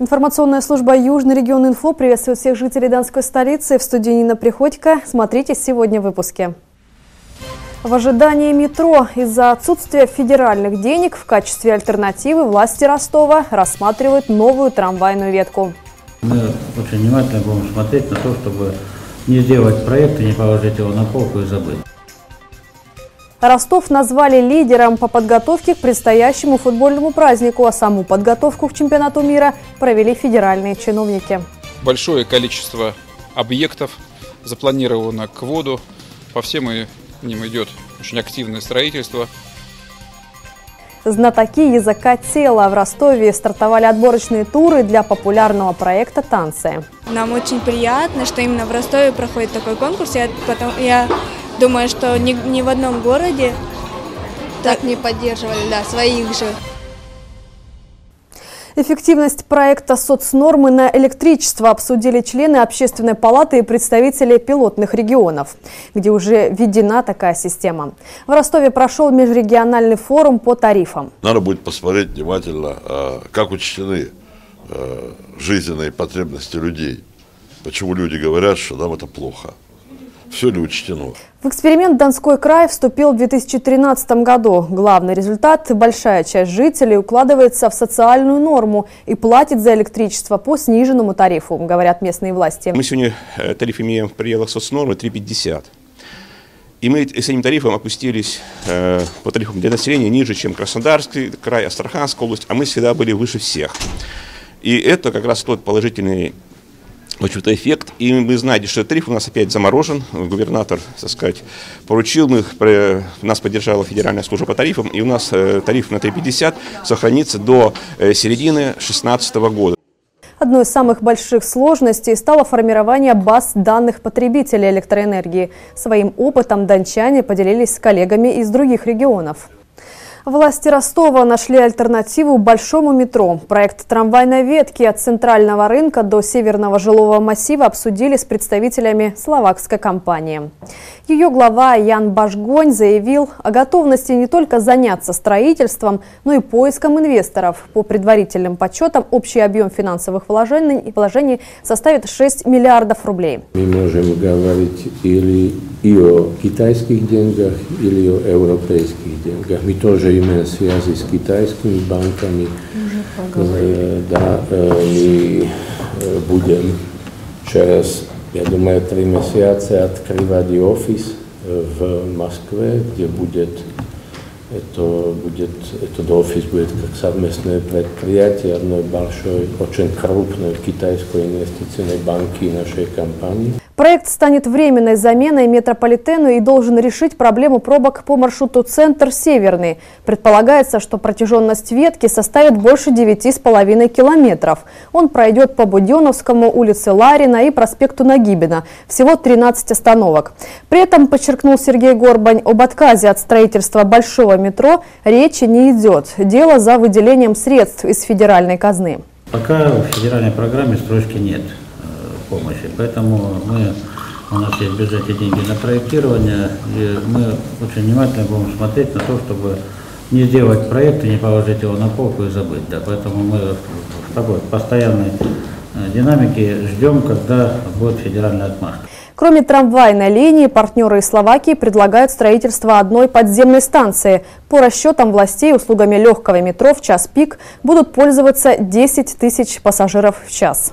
Информационная служба «Южный регион инфо» приветствует всех жителей Донской столицы. В студии Нина Приходько. Смотрите сегодня в выпуске. В ожидании метро из-за отсутствия федеральных денег в качестве альтернативы власти Ростова рассматривают новую трамвайную ветку. Мы очень внимательно будем смотреть на то, чтобы не сделать проект и не положить его на полку и забыть. Ростов назвали лидером по подготовке к предстоящему футбольному празднику, а саму подготовку к чемпионату мира провели федеральные чиновники. Большое количество объектов запланировано к воду. По всем ним идет очень активное строительство. Знатоки языка тела в Ростове стартовали отборочные туры для популярного проекта «Танцы». Нам очень приятно, что именно в Ростове проходит такой конкурс. Я, потом, я думаю, что ни, ни в одном городе так не поддерживали, да, своих же. Эффективность проекта соцнормы на электричество обсудили члены Общественной палаты и представители пилотных регионов, где уже введена такая система. В Ростове прошел межрегиональный форум по тарифам. Надо будет посмотреть внимательно, а, как учтены а, жизненные потребности людей. Почему люди говорят, что нам это плохо все ли учтено. В эксперимент Донской край вступил в 2013 году. Главный результат – большая часть жителей укладывается в социальную норму и платит за электричество по сниженному тарифу, говорят местные власти. Мы сегодня э, тариф имеем в пределах соцнормы 3,50. И мы с этим тарифом опустились э, по тарифам для населения ниже, чем Краснодарский край, Астраханская область, а мы всегда были выше всех. И это как раз тот положительный в общем-то, эффект. И вы знаете, что тариф у нас опять заморожен. Губернатор, так сказать, поручил, мы, нас поддержала Федеральная служба по тарифам, и у нас э, тариф на 3,50 сохранится до э, середины 2016 года. Одной из самых больших сложностей стало формирование баз данных потребителей электроэнергии. Своим опытом дончане поделились с коллегами из других регионов. Власти Ростова нашли альтернативу большому метро. Проект трамвайной ветки от центрального рынка до северного жилого массива обсудили с представителями словакской компании. Ее глава Ян Башгонь заявил о готовности не только заняться строительством, но и поиском инвесторов. По предварительным подсчетам, общий объем финансовых вложений, вложений составит 6 миллиардов рублей. Мы можем говорить или и о китайских деньгах, или о европейских деньгах. Мы тоже имеем связи с китайскими банками. Э, да, э, мы э, будем через я думаю, три месяца открывать офис в Москве, где будет это будет, этот офис будет как совместное предприятие одной большой, очень крупной китайской инвестиционной банки нашей компании. Проект станет временной заменой метрополитену и должен решить проблему пробок по маршруту «Центр-Северный». Предполагается, что протяженность ветки составит больше 9,5 километров. Он пройдет по Буденовскому, улице Ларина и проспекту Нагибина. Всего 13 остановок. При этом, подчеркнул Сергей Горбань, об отказе от строительства большого метро речи не идет. Дело за выделением средств из федеральной казны. Пока в федеральной программе строчки нет помощи. Поэтому мы, у нас есть в бюджете деньги на проектирование, и мы очень внимательно будем смотреть на то, чтобы не сделать проект и не положить его на полку и забыть. Да. Поэтому мы в такой постоянной э, динамике ждем, когда будет федеральная отмашка. Кроме трамвайной линии, партнеры из Словакии предлагают строительство одной подземной станции. По расчетам властей, услугами легкого метро в час пик будут пользоваться 10 тысяч пассажиров в час.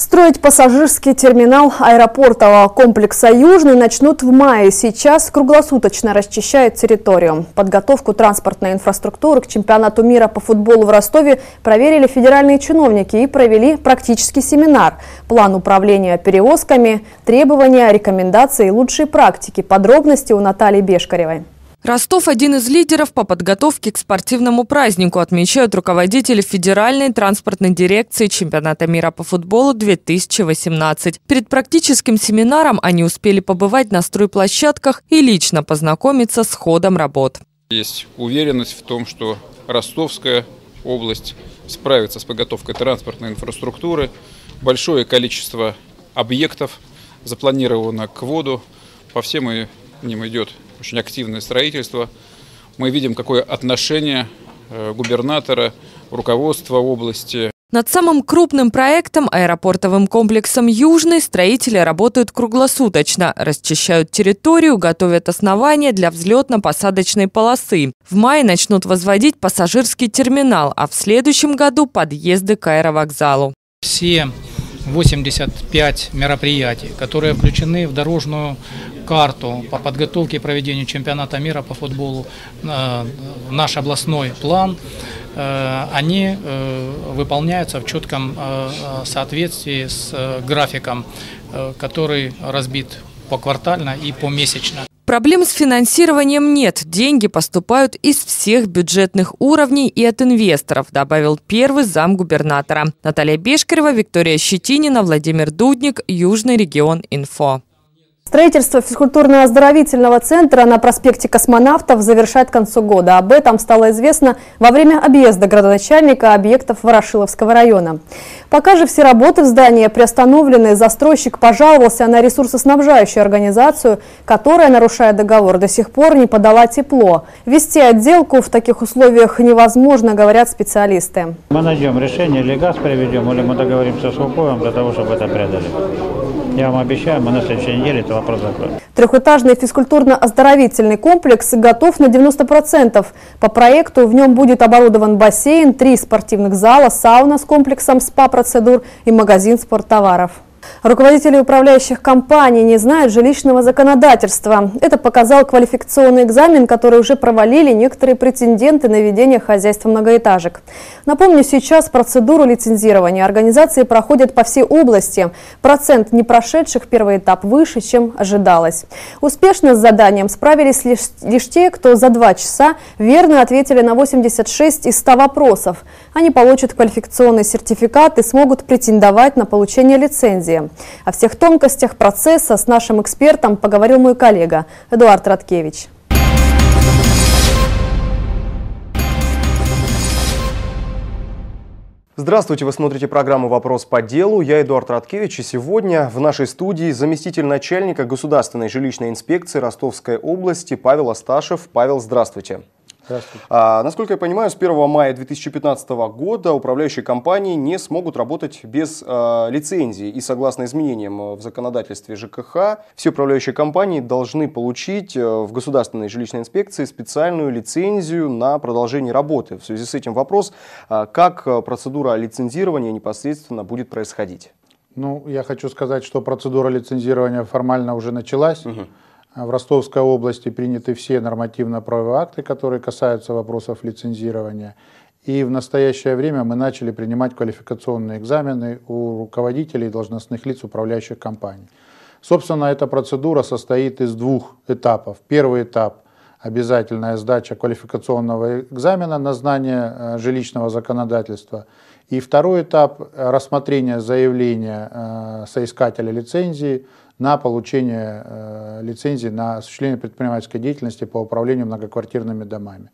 Строить пассажирский терминал аэропортового комплекса «Южный» начнут в мае. Сейчас круглосуточно расчищают территорию. Подготовку транспортной инфраструктуры к чемпионату мира по футболу в Ростове проверили федеральные чиновники и провели практический семинар. План управления перевозками, требования, рекомендации и лучшие практики. Подробности у Натальи Бешкаревой. Ростов – один из лидеров по подготовке к спортивному празднику, отмечают руководители Федеральной транспортной дирекции чемпионата мира по футболу 2018. Перед практическим семинаром они успели побывать на стройплощадках и лично познакомиться с ходом работ. Есть уверенность в том, что Ростовская область справится с подготовкой транспортной инфраструктуры. Большое количество объектов запланировано к воду. По всем ним идет очень активное строительство. Мы видим, какое отношение э, губернатора, руководства области Над самым крупным проектом аэропортовым комплексом «Южный» строители работают круглосуточно, расчищают территорию, готовят основания для взлетно-посадочной полосы. В мае начнут возводить пассажирский терминал, а в следующем году подъезды к аэровокзалу. Все 85 мероприятий, которые включены в дорожную карту по подготовке и проведению чемпионата мира по футболу, э, наш областной план – Э, они э, выполняются в четком соответствии с графиком, который разбит поквартально и помесячно. Проблем с финансированием нет. Деньги поступают из всех бюджетных уровней и от инвесторов, добавил первый зам губернатора. Наталья Бешкарева, Виктория Щетинина, Владимир Дудник, Южный регион Инфо. Строительство физкультурно-оздоровительного центра на проспекте Космонавтов завершает к концу года. Об этом стало известно во время объезда градоначальника объектов Ворошиловского района. Пока же все работы в здании приостановлены, застройщик пожаловался на ресурсоснабжающую организацию, которая, нарушая договор, до сих пор не подала тепло. Вести отделку в таких условиях невозможно, говорят специалисты. Мы найдем решение, или газ приведем, или мы договоримся с Лукоем для того, чтобы это преодолеть. Я вам обещаю, мы на следующей неделе это вопрос закроем. Трехэтажный физкультурно-оздоровительный комплекс готов на 90%. По проекту в нем будет оборудован бассейн, три спортивных зала, сауна с комплексом СПА-процедур и магазин спорттоваров. Руководители управляющих компаний не знают жилищного законодательства. Это показал квалификационный экзамен, который уже провалили некоторые претенденты на ведение хозяйства многоэтажек. Напомню, сейчас процедуру лицензирования организации проходят по всей области. Процент не прошедших первый этап выше, чем ожидалось. Успешно с заданием справились лишь, лишь те, кто за два часа верно ответили на 86 из 100 вопросов. Они получат квалификационный сертификат и смогут претендовать на получение лицензии. О всех тонкостях процесса с нашим экспертом поговорил мой коллега Эдуард Радкевич. Здравствуйте, вы смотрите программу «Вопрос по делу». Я Эдуард Радкевич, и сегодня в нашей студии заместитель начальника Государственной жилищной инспекции Ростовской области Павел Асташев. Павел, здравствуйте. А, насколько я понимаю, с 1 мая 2015 года управляющие компании не смогут работать без а, лицензии. И согласно изменениям в законодательстве ЖКХ, все управляющие компании должны получить э, в Государственной жилищной инспекции специальную лицензию на продолжение работы. В связи с этим вопрос, а, как э, процедура лицензирования непосредственно будет происходить? Ну, я хочу сказать, что процедура лицензирования формально уже началась. Угу. В Ростовской области приняты все нормативно-правовые акты, которые касаются вопросов лицензирования. И в настоящее время мы начали принимать квалификационные экзамены у руководителей должностных лиц управляющих компаний. Собственно, эта процедура состоит из двух этапов. Первый этап – обязательная сдача квалификационного экзамена на знание э, жилищного законодательства. И второй этап – рассмотрение заявления э, соискателя лицензии – на получение э, лицензии на осуществление предпринимательской деятельности по управлению многоквартирными домами.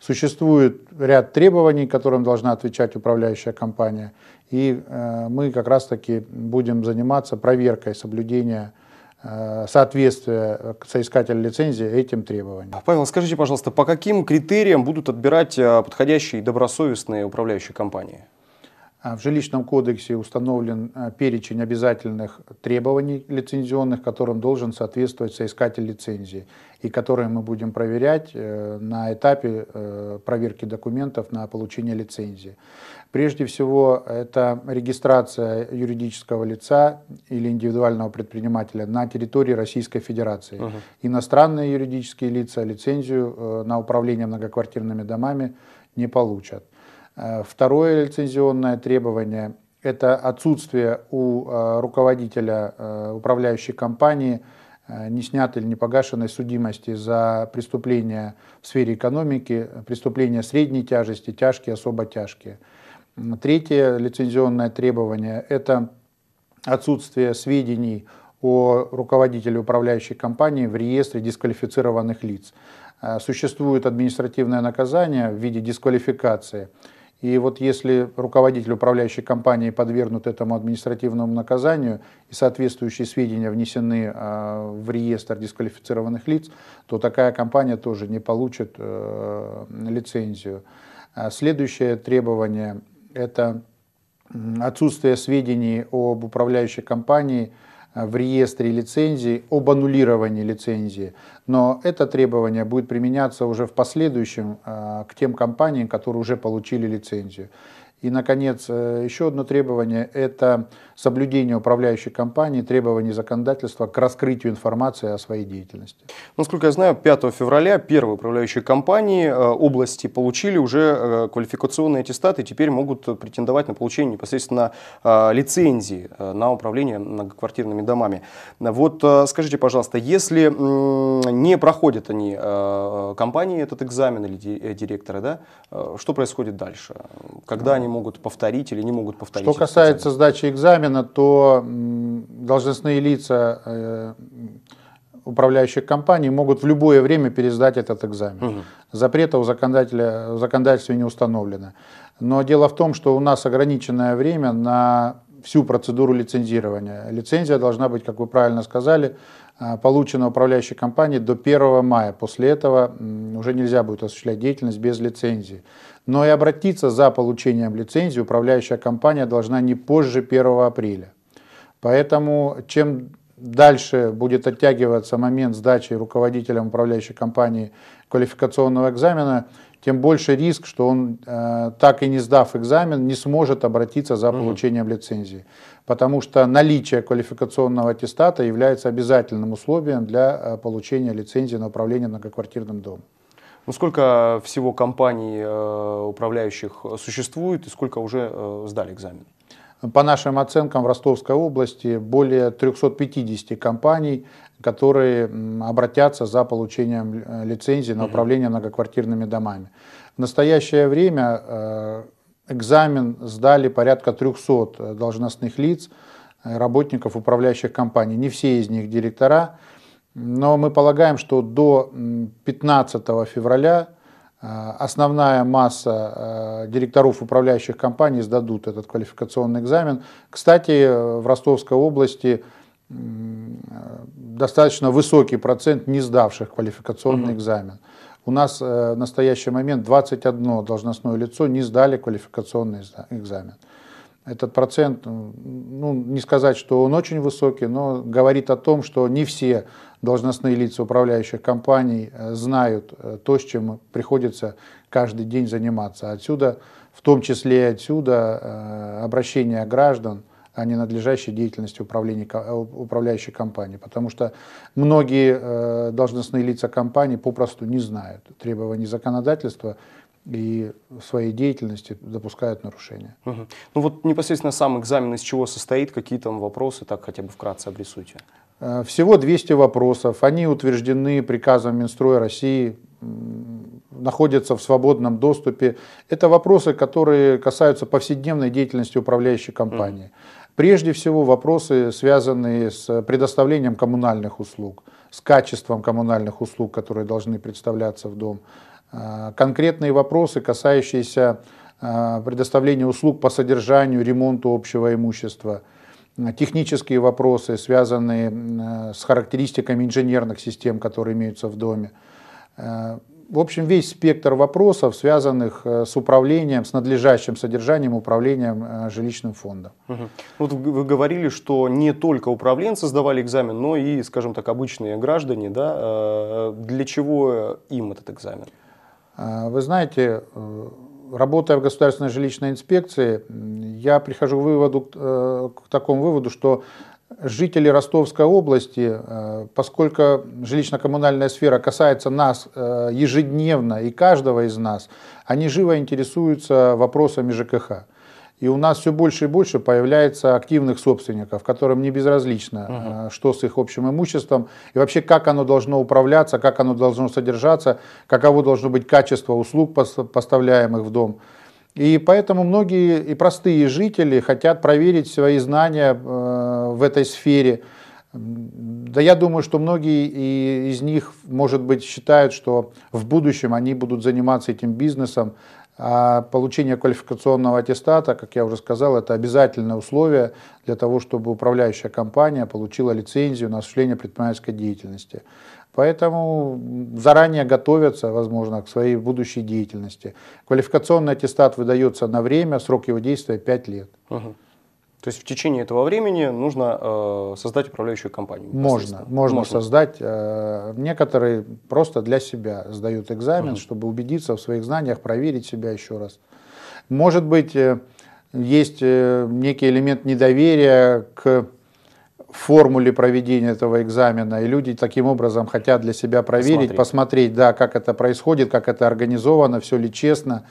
Существует ряд требований, которым должна отвечать управляющая компания, и э, мы как раз-таки будем заниматься проверкой соблюдения э, соответствия соискателя лицензии этим требованиям. Павел, скажите, пожалуйста, по каким критериям будут отбирать э, подходящие и добросовестные управляющие компании? А в жилищном кодексе установлен а, перечень обязательных требований лицензионных, которым должен соответствовать соискатель лицензии, и которые мы будем проверять э, на этапе э, проверки документов на получение лицензии. Прежде всего, это регистрация юридического лица или индивидуального предпринимателя на территории Российской Федерации. Угу. Иностранные юридические лица лицензию э, на управление многоквартирными домами не получат. Э, второе лицензионное требование – это отсутствие у э, руководителя э, управляющей компании не снятой или не погашенной судимости за преступления в сфере экономики, преступления средней тяжести, тяжкие, особо тяжкие. Третье лицензионное требование – это отсутствие сведений о руководителе управляющей компании в реестре дисквалифицированных лиц. Существует административное наказание в виде дисквалификации – и вот если руководитель управляющей компании подвергнут этому административному наказанию и соответствующие сведения внесены а, в реестр дисквалифицированных лиц, то такая компания тоже не получит э, лицензию. А следующее требование – это отсутствие сведений об управляющей компании в реестре лицензий, об аннулировании лицензии. Но это требование будет применяться уже в последующем э, к тем компаниям, которые уже получили лицензию. И, наконец, э, еще одно требование – это соблюдение управляющей компании требований законодательства к раскрытию информации о своей деятельности. Насколько я знаю, 5 февраля первые управляющие компании э, области получили уже э, квалификационные аттестаты и теперь могут претендовать на получение непосредственно лицензии на управление многоквартирными домами. Вот скажите, пожалуйста, если не проходят они компании этот экзамен или директора, да, что происходит дальше? Когда они могут повторить или не могут повторить. Что касается сдачи экзамена, то должностные лица э, управляющих компаний могут в любое время пересдать этот экзамен. Угу. Запрета у законодателя в законодательстве не установлено. Но дело в том, что у нас ограниченное время на всю процедуру лицензирования. Лицензия должна быть, как вы правильно сказали, э, получена управляющей компанией до 1 мая. После этого уже нельзя будет осуществлять деятельность без лицензии но и обратиться за получением лицензии управляющая компания должна не позже 1 апреля. Поэтому чем дальше будет оттягиваться момент сдачи руководителем управляющей компании квалификационного экзамена, тем больше риск, что он, э, так и не сдав экзамен, не сможет обратиться за получением угу. лицензии. Потому что наличие квалификационного аттестата является обязательным условием для э, получения лицензии на управление многоквартирным домом. Ну, сколько всего компаний э, управляющих существует и сколько уже э, сдали экзамен? По нашим оценкам в Ростовской области более 350 компаний, которые обратятся за получением э, лицензии на управление многоквартирными домами. В настоящее время экзамен сдали порядка 300 должностных лиц, работников управляющих компаний. Не все из них директора, но мы полагаем, что до 15 февраля э, основная масса э, директоров управляющих компаний сдадут этот квалификационный экзамен. Кстати, в Ростовской области достаточно высокий процент не сдавших квалификационный угу. экзамен. У нас э, в настоящий момент 21 должностное лицо не сдали квалификационный экзамен. Этот процент, ну, не сказать, что он очень высокий, но говорит о том, что не все должностные лица управляющих компаний э, знают э, то, с чем приходится каждый день заниматься. Отсюда, в том числе и отсюда, э, обращение граждан о ненадлежащей деятельности управляющей компании. Потому что многие должностные лица компании попросту не знают требований законодательства и в своей деятельности допускают нарушения. Угу. Ну вот непосредственно сам экзамен из чего состоит, какие там вопросы, так хотя бы вкратце обрисуйте. Э, всего 200 вопросов, они утверждены приказом Минстроя России, находятся в свободном доступе. Это вопросы, которые касаются повседневной деятельности управляющей компании. Прежде всего вопросы, связанные с предоставлением коммунальных услуг, с качеством коммунальных услуг, которые должны представляться в дом, Э, конкретные вопросы, касающиеся э, предоставления услуг по содержанию, ремонту общего имущества, технические вопросы, связанные с характеристиками инженерных систем, которые имеются в доме. В общем, весь спектр вопросов, связанных с управлением, с надлежащим содержанием, управлением жилищным фондом. Угу. Вот вы говорили, что не только управленцы сдавали экзамен, но и, скажем так, обычные граждане. Да? Для чего им этот экзамен? Вы знаете, э, работая в государственной жилищной инспекции, я прихожу к, выводу, э, к такому выводу, что жители Ростовской области, э, поскольку жилищно-коммунальная сфера касается нас ежедневно и каждого из нас, они живо интересуются вопросами ЖКХ. И у нас все больше и больше появляется активных собственников, которым не безразлично, угу. что с их общим имуществом, и вообще как оно должно управляться, как оно должно содержаться, каково должно быть качество услуг, поставляемых в дом. И поэтому многие и простые жители хотят проверить свои знания э, в этой сфере. Да я думаю, что многие из них, может быть, считают, что в будущем они будут заниматься этим бизнесом, а получение квалификационного аттестата, как я уже сказал, это обязательное условие для того, чтобы управляющая компания получила лицензию на осуществление предпринимательской деятельности. Поэтому заранее готовятся, возможно, к своей будущей деятельности. Квалификационный аттестат выдается на время, срок его действия 5 лет. Угу. То есть в течение этого времени нужно э, создать управляющую компанию? Можно, можно, можно создать. Э, некоторые просто для себя сдают экзамен, угу. чтобы убедиться в своих знаниях, проверить себя еще раз. Может быть, э, есть э, некий элемент недоверия к формуле проведения этого экзамена, и люди таким образом хотят для себя проверить, посмотреть, посмотреть да, как это происходит, как это организовано, все ли честно.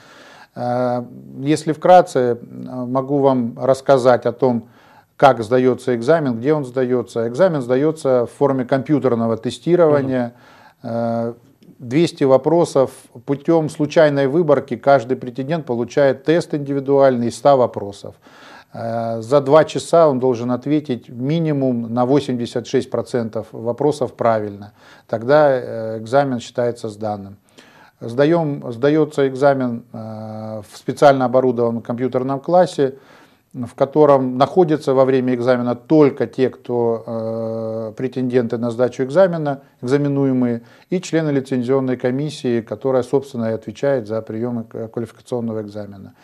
Э, если вкратце, могу вам рассказать о том, как сдается экзамен, где он сдается. Экзамен сдается в форме компьютерного тестирования. Угу. 200 вопросов путем случайной выборки каждый претендент получает тест индивидуальный из 100 вопросов. Э, за два часа он должен ответить минимум на 86% вопросов правильно. Тогда э, экзамен считается сданным. Сдаем, сдается экзамен э, в специально оборудованном компьютерном классе в котором находятся во время экзамена только те, кто э, претенденты на сдачу экзамена, экзаменуемые, и члены лицензионной комиссии, которая, собственно, и отвечает за прием квалификационного экзамена.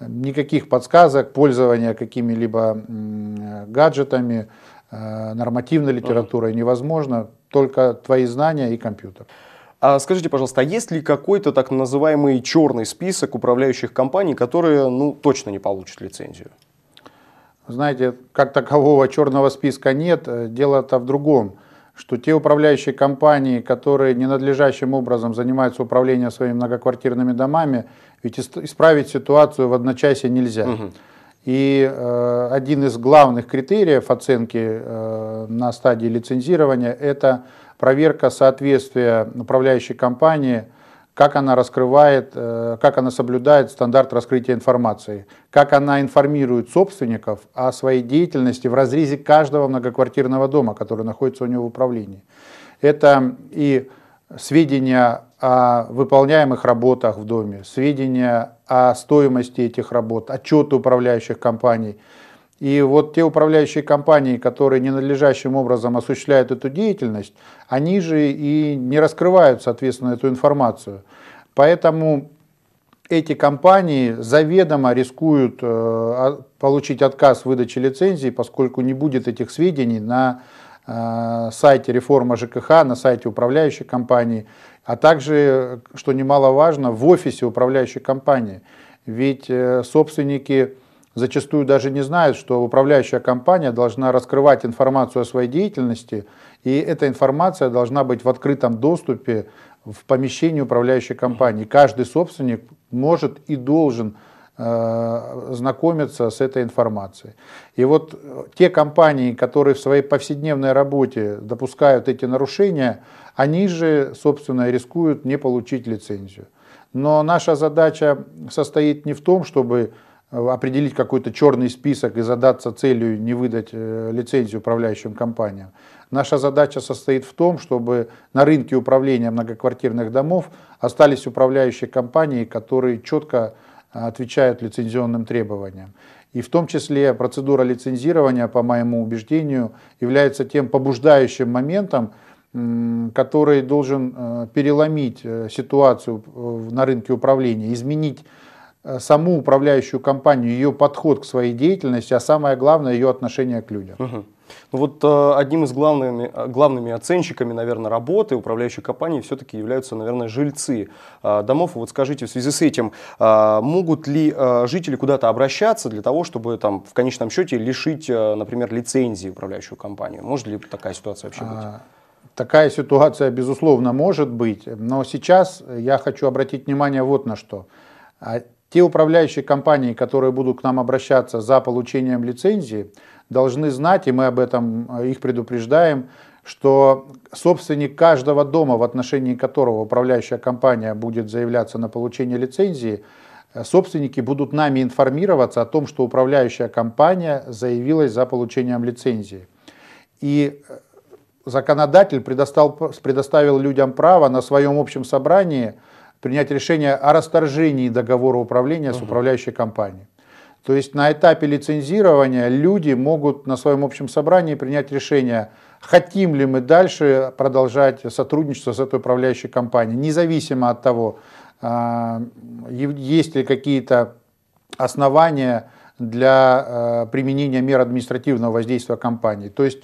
Никаких подсказок, пользования какими-либо э, гаджетами, э, нормативной литературой невозможно, только твои знания и компьютер. А скажите, пожалуйста, а есть ли какой-то так называемый черный список управляющих компаний, которые ну, точно не получат лицензию? Знаете, как такового черного списка нет. Дело-то в другом, что те управляющие компании, которые ненадлежащим образом занимаются управлением своими многоквартирными домами, ведь исправить ситуацию в одночасье нельзя. Угу. И э, один из главных критериев оценки э, на стадии лицензирования – это проверка соответствия управляющей компании – как она раскрывает, э, как она соблюдает стандарт раскрытия информации, как она информирует собственников о своей деятельности в разрезе каждого многоквартирного дома, который находится у него в управлении. Это и сведения о выполняемых работах в доме, сведения о стоимости этих работ, отчеты управляющих компаний – и вот те управляющие компании, которые ненадлежащим образом осуществляют эту деятельность, они же и не раскрывают, соответственно, эту информацию. Поэтому эти компании заведомо рискуют э, получить отказ в выдаче лицензии, поскольку не будет этих сведений на э, сайте реформа ЖКХ, на сайте управляющей компании, а также, что немаловажно, в офисе управляющей компании. Ведь э, собственники зачастую даже не знают, что управляющая компания должна раскрывать информацию о своей деятельности, и эта информация должна быть в открытом доступе в помещении управляющей компании. Каждый собственник может и должен э, знакомиться с этой информацией. И вот э, те компании, которые в своей повседневной работе допускают эти нарушения, они же, собственно, рискуют не получить лицензию. Но наша задача состоит не в том, чтобы определить какой-то черный список и задаться целью не выдать э, лицензию управляющим компаниям. Наша задача состоит в том, чтобы на рынке управления многоквартирных домов остались управляющие компании, которые четко э, отвечают лицензионным требованиям. И в том числе процедура лицензирования, по моему убеждению, является тем побуждающим моментом, который должен э, переломить ситуацию на рынке управления, изменить Э, саму управляющую компанию, ее подход к своей деятельности, а самое главное, ее отношение к людям. Угу. Ну вот э, одним из главными, э, главными оценщиками, наверное, работы управляющей компании все-таки являются, наверное, жильцы э, домов. Вот скажите, в связи с этим, э, могут ли э, жители куда-то обращаться для того, чтобы там в конечном счете лишить, э, например, лицензии управляющую компанию? Может ли такая ситуация вообще быть? А, такая ситуация, безусловно, может быть. Но сейчас я хочу обратить внимание вот на что. Те управляющие компании, которые будут к нам обращаться за получением лицензии, должны знать, и мы об этом э, их предупреждаем, что собственник каждого дома, в отношении которого управляющая компания будет заявляться на получение лицензии, э, собственники будут нами информироваться о том, что управляющая компания заявилась за получением лицензии. И э, законодатель предоставил людям право на своем общем собрании – принять решение о расторжении договора управления с управляющей компанией. То есть на этапе лицензирования люди могут на своем общем собрании принять решение хотим ли мы дальше продолжать сотрудничество с этой управляющей компанией, независимо от того, а, есть ли какие-то основания для э, применения мер административного воздействия компании. То есть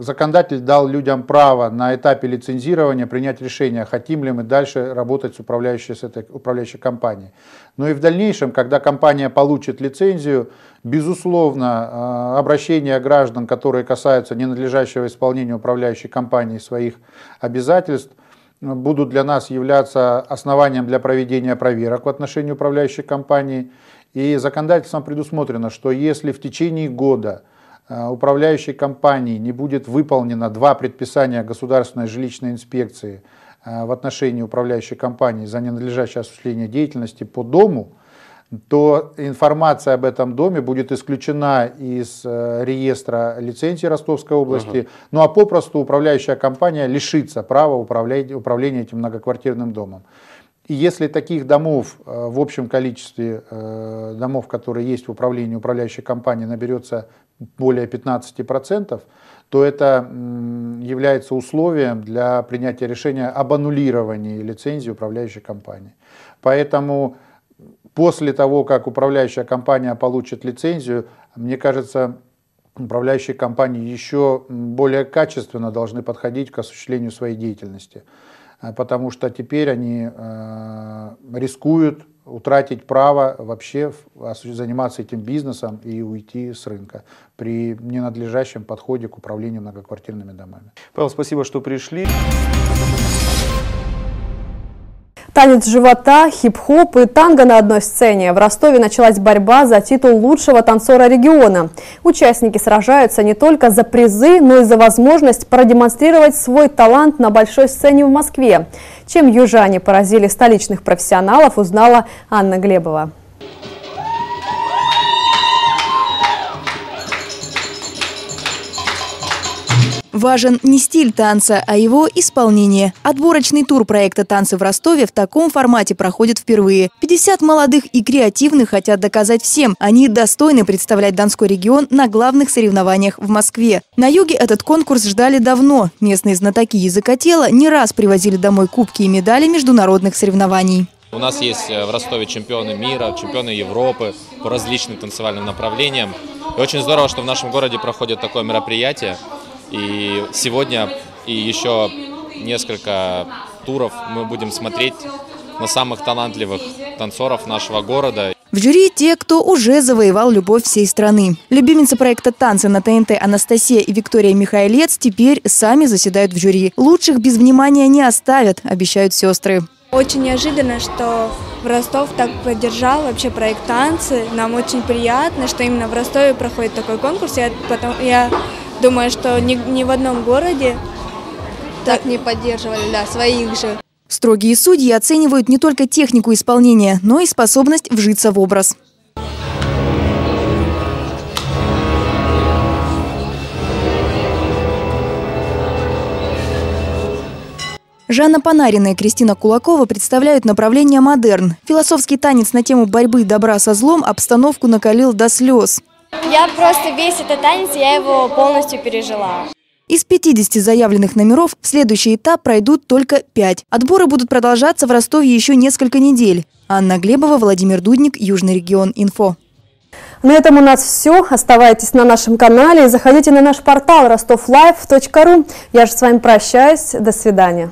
законодатель дал людям право на этапе лицензирования принять решение, хотим ли мы дальше работать с управляющей, с этой управляющей компанией. Но и в дальнейшем, когда компания получит лицензию, безусловно, э, обращения граждан, которые касаются ненадлежащего исполнения управляющей компании своих обязательств, будут для нас являться основанием для проведения проверок в отношении управляющей компании – и законодательством предусмотрено, что если в течение года э, управляющей компании не будет выполнено два предписания Государственной жилищной инспекции э, в отношении управляющей компании за ненадлежащее осуществление деятельности по дому, то информация об этом доме будет исключена из э, реестра лицензии Ростовской области, uh ну а попросту управляющая компания лишится права управлять, управления этим многоквартирным домом. И если таких домов э, в общем количестве э, домов, которые есть в управлении управляющей компании, наберется более 15%, то это является условием для принятия решения об аннулировании лицензии управляющей компании. Поэтому после того, как управляющая компания получит лицензию, мне кажется, управляющие компании еще более качественно должны подходить к осуществлению своей деятельности. Э, потому что теперь они э, рискуют утратить право вообще заниматься этим бизнесом и уйти с рынка при ненадлежащем подходе к управлению многоквартирными домами. Павел, спасибо, что пришли. Танец живота, хип-хоп и танго на одной сцене. В Ростове началась борьба за титул лучшего танцора региона. Участники сражаются не только за призы, но и за возможность продемонстрировать свой талант на большой сцене в Москве. Чем южане поразили столичных профессионалов, узнала Анна Глебова. Важен не стиль танца, а его исполнение. Отборочный тур проекта «Танцы в Ростове» в таком формате проходит впервые. 50 молодых и креативных хотят доказать всем. Они достойны представлять Донской регион на главных соревнованиях в Москве. На юге этот конкурс ждали давно. Местные знатоки языка тела не раз привозили домой кубки и медали международных соревнований. У нас есть э, в Ростове чемпионы мира, чемпионы Европы по различным танцевальным направлениям. И очень здорово, что в нашем городе проходит такое мероприятие. И сегодня и еще несколько туров мы будем смотреть на самых талантливых танцоров нашего города. В жюри те, кто уже завоевал любовь всей страны. Любимицы проекта «Танцы» на ТНТ Анастасия и Виктория Михайлец теперь сами заседают в жюри. Лучших без внимания не оставят, обещают сестры. Очень неожиданно, что в Ростов так поддержал вообще проект «Танцы». Нам очень приятно, что именно в Ростове проходит такой конкурс. Я, потом, я Думаю, что ни, ни в одном городе так не поддерживали, да, своих же. Строгие судьи оценивают не только технику исполнения, но и способность вжиться в образ. Жанна Панарина и Кристина Кулакова представляют направление «Модерн». Философский танец на тему борьбы добра со злом обстановку накалил до слез. Я просто весь этот танец, я его полностью пережила. Из 50 заявленных номеров в следующий этап пройдут только 5. Отборы будут продолжаться в Ростове еще несколько недель. Анна Глебова, Владимир Дудник, Южный регион Инфо. На этом у нас все. Оставайтесь на нашем канале и заходите на наш портал rostovlive.ru. Я же с вами прощаюсь. До свидания.